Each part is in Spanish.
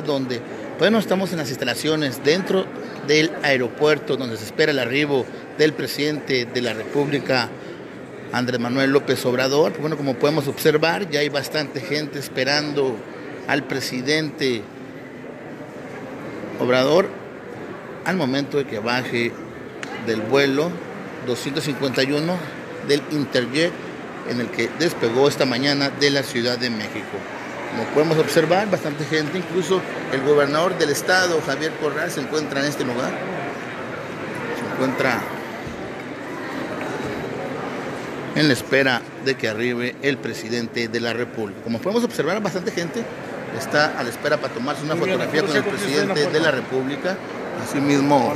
donde todavía no estamos en las instalaciones dentro del aeropuerto donde se espera el arribo del presidente de la República, Andrés Manuel López Obrador. Bueno, como podemos observar, ya hay bastante gente esperando al presidente Obrador al momento de que baje del vuelo 251 del Interjet en el que despegó esta mañana de la Ciudad de México. Como podemos observar, bastante gente, incluso el gobernador del estado, Javier Corral, se encuentra en este lugar. Se encuentra en la espera de que arribe el presidente de la República. Como podemos observar, bastante gente está a la espera para tomarse una fotografía con el presidente de la República. Asimismo,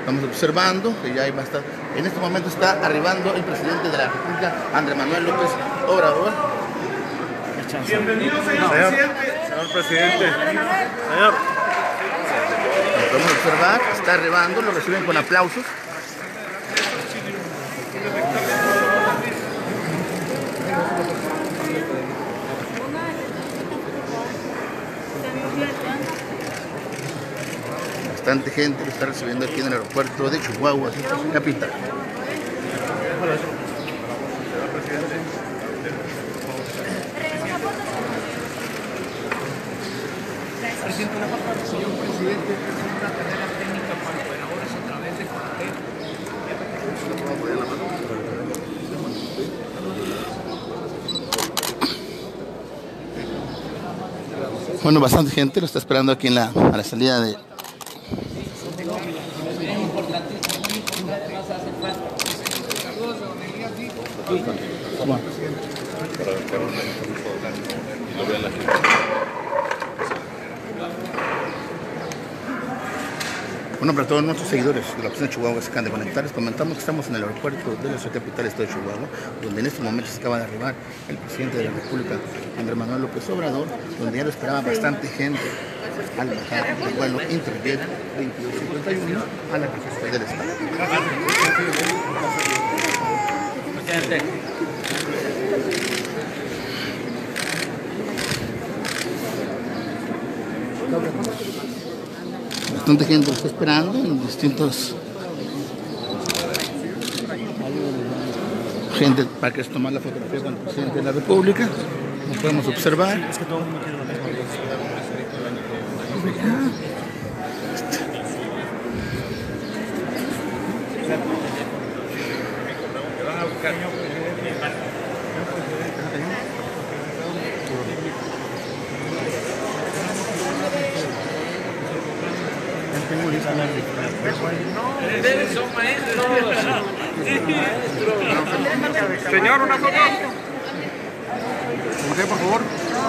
estamos observando que ya hay bastante. En este momento está arribando el presidente de la República, Andrés Manuel López Obrador. Bienvenido, señor presidente. Señor presidente. Señor. Podemos observar, está arribando, lo reciben con aplausos. Bastante gente lo está recibiendo aquí en el aeropuerto de Chihuahua, capital. Señor presidente, una técnica para a través de. Bueno, bastante gente lo está esperando aquí en la salida de... Bueno, para todos nuestros seguidores de la oficina de Chihuahua que se acaban de conectar, les comentamos que estamos en el aeropuerto de la ciudad capital, de Chihuahua, donde en este momento se acaba de arribar el presidente de la República, Andrés Manuel López Obrador, donde ya lo esperaba bastante gente al bajar del vuelo Interjet 2251 a la capital del estado. Bastante gente lo está esperando en distintos gente para que se tomar la fotografía con el presidente de la República. Como podemos observar. Ustedes son maestros. Señor, una foto. ¿Usted, por favor?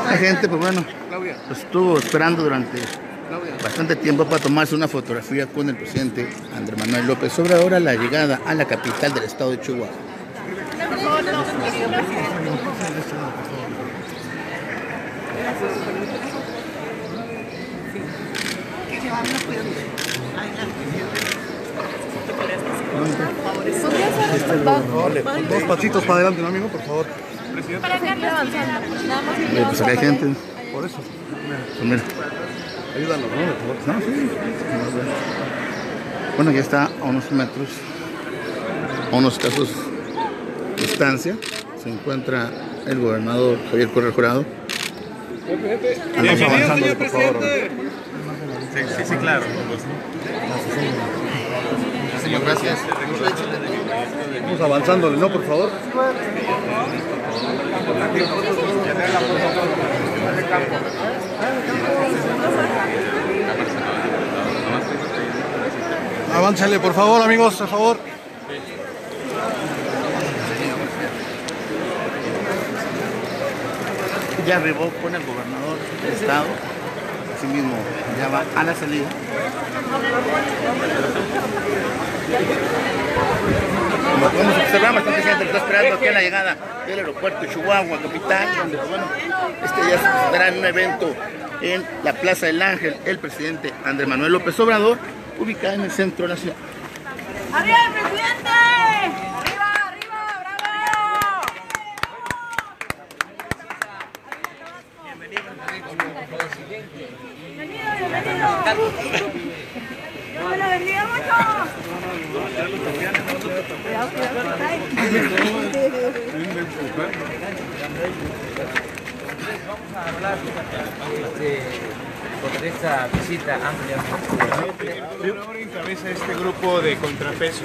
La gente, pues bueno, pues, estuvo esperando durante bastante tiempo para tomarse una fotografía con el presidente Andrés Manuel López Obrador a la llegada a la capital del estado de Chihuahua. Dos pasitos para adelante, ¿no, amigo? Por favor. Para que ande avanzando. Nada más que pues acá hay gente. Por eso. Pues mira. Ayúdanos, ¿no? Por favor. No, sí. Bueno, ya está a unos metros, a unos casos de distancia, se encuentra el gobernador Javier Correa Jurado. Andamos avanzando, por favor. Sí, sí, sí, claro. Señor, gracias. Vamos avanzándole, ¿no? Por favor. Avánzale, por favor, amigos, por favor. Ya arribó con el gobernador del estado, así mismo ya va a la salida. Como podemos observar, bastante gente está esperando aquí en la llegada del aeropuerto de Chihuahua, capital, donde pues, bueno, este día se presentará en un evento en la Plaza del Ángel el presidente Andrés Manuel López Obrador, ubicada en el centro de la ciudad. ¡Arriba, presidente! ¡Arriba, arriba, bravo! Dios me la bendiga mucho. Este, sobre esta visita amplia. Ahora encabeza este grupo de contrapeso.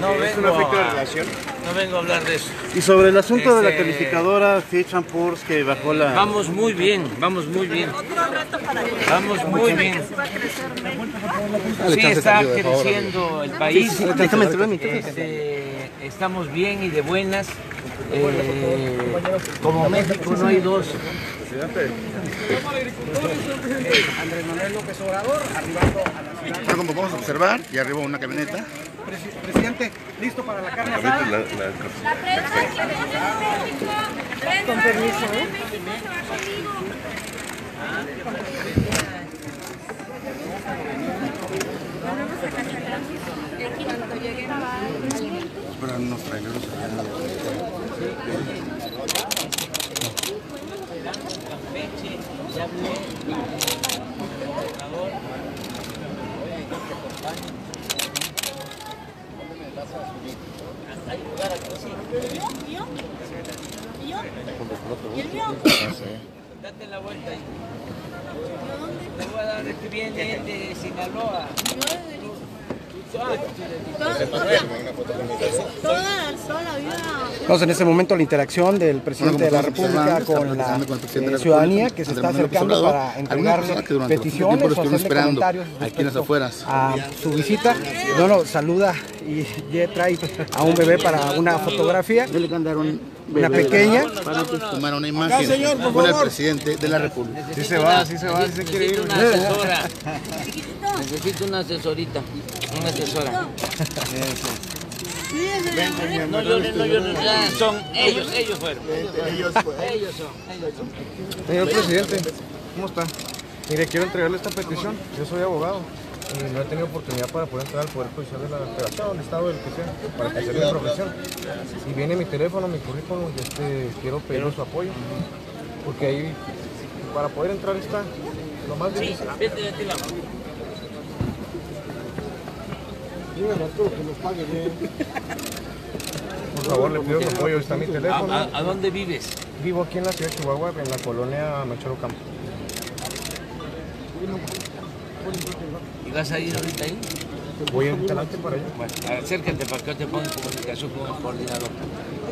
No ¿Es un vengo, efecto de a, relación? no vengo a hablar de eso. Y sobre el asunto de la Este- calificadora Fitch and Poor's que bajó la... Vamos muy bien, vamos muy bien. Vamos muy bien. Sí está creciendo el país. Este, estamos bien y de buenas. Eh, como México no hay dos. Bueno, como podemos observar, y arriba una camioneta. Presidente, listo para la carne asada. La prensa que viene de México. Con permiso, ¿eh? ¿Y el mío? Date la vuelta ahí. Te voy a dar que viene de Sinaloa. Toda, toda la vida. Vamos en este momento la interacción del presidente de la República con la de eh, ciudadanía que se está acercando para entregarle peticiones o hacerle comentarios aquí en las afueras. a su visita. No, no, saluda y ya trae a un bebé para una fotografía. Yo le mandaron Una pequeña. para que tomara una imagen con el presidente de la República. Sí se va, sí se va, sí se quiere ir. Una asesora. Necesito una asesorita. Una asesora. No llores, no Son ellos, ellos fueron. Ellos son, ellos son. Señor presidente, ¿cómo está? Mire, quiero entregarle esta petición. Yo soy abogado y no he tenido oportunidad para poder entrar al Poder Judicial de la Federación, del Estado, del que sea, para ejercer mi profesión. Y viene mi teléfono, mi currículum, y este, quiero pedir su apoyo. Porque ahí, para poder entrar está lo más Sí, difícil. vete, vete la mano. Por favor, le pido su apoyo. Está mi ¿A, teléfono. a, a dónde vives? Vivo aquí en la ciudad de Chihuahua, en la colonia Machoro Campo. ¿Y vas a ir ahorita ahí? Voy adelante para allá. Bueno, acércate para que yo te ponga en comunicación con el coordinador.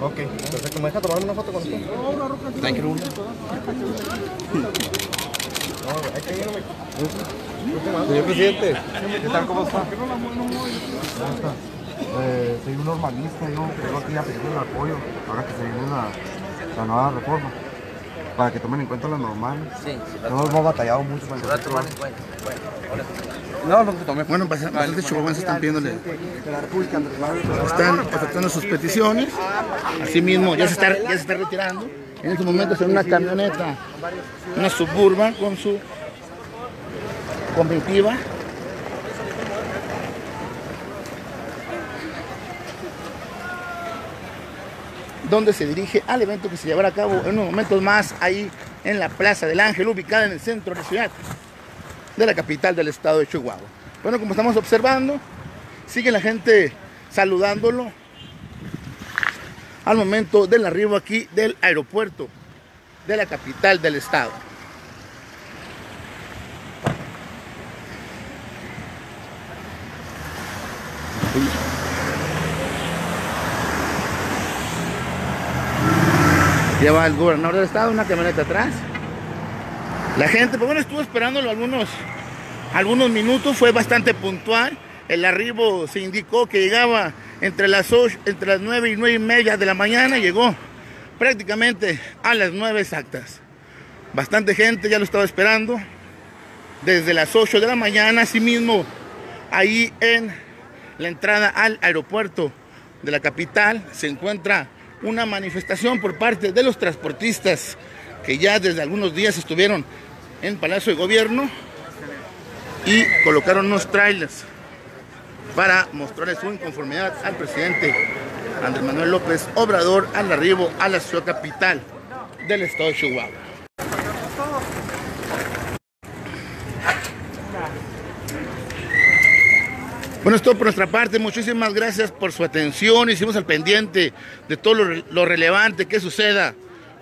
Ok, perfecto. ¿Me deja tomarme una foto con usted? Thank you. Que. Señor presidente, ¿qué tal? ¿Cómo está? Eh, soy un normalista, yo vengo aquí a pedirle el apoyo, ahora que se viene la, la nueva reforma, para que tomen en cuenta las normales. Sí, Todos hemos batallado mucho con el se va a tomar en cuenta. Bueno, ahora No, no tomé. Bueno, bast- bastantes chihuahuenses están pidiéndole, están efectuando sus peticiones. Asimismo, ya se está, ya se está retirando. En estos momentos en una camioneta, una suburban con su comitiva. donde se dirige al evento que se llevará a cabo en unos momentos más ahí en la Plaza del Ángel, ubicada en el centro de la ciudad de la capital del estado de Chihuahua. Bueno, como estamos observando, sigue la gente saludándolo al momento del arribo aquí del aeropuerto de la capital del estado. Lleva el gobernador del estado una camioneta atrás. La gente, pues bueno, estuvo esperándolo algunos, algunos minutos, fue bastante puntual. El arribo se indicó que llegaba entre las, ocho- entre las 9 y 9 y media de la mañana, llegó prácticamente a las 9 exactas. Bastante gente ya lo estaba esperando desde las 8 de la mañana, asimismo ahí en la entrada al aeropuerto de la capital se encuentra una manifestación por parte de los transportistas que ya desde algunos días estuvieron en Palacio de Gobierno y colocaron unos trailers para mostrarle su inconformidad al presidente Andrés Manuel López Obrador al arribo a la ciudad capital del estado de Chihuahua. Bueno, es todo por nuestra parte. Muchísimas gracias por su atención. Hicimos al pendiente de todo lo, lo relevante que suceda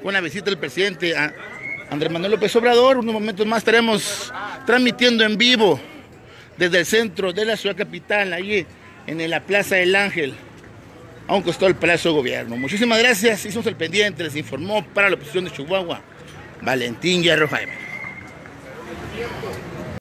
con la visita del presidente Andrés Manuel López Obrador. Unos momentos más estaremos transmitiendo en vivo desde el centro de la ciudad capital, allí en la Plaza del Ángel, a un costado del Palacio de Gobierno. Muchísimas gracias. Hicimos el pendiente. Les informó para la oposición de Chihuahua Valentín Hierro Jaime.